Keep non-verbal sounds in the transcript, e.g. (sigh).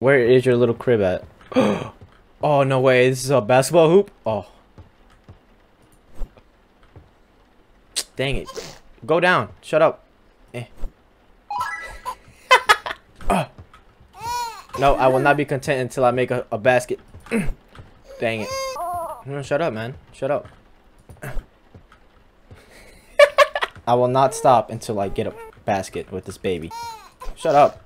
Where is your little crib at? (gasps) oh, no way. This is a basketball hoop? Oh. Dang it. Go down. Shut up. Eh. (laughs) no, I will not be content until I make a, a basket. (clears throat) Dang it. No, shut up, man. Shut up. (laughs) I will not stop until I get a basket with this baby. Shut up.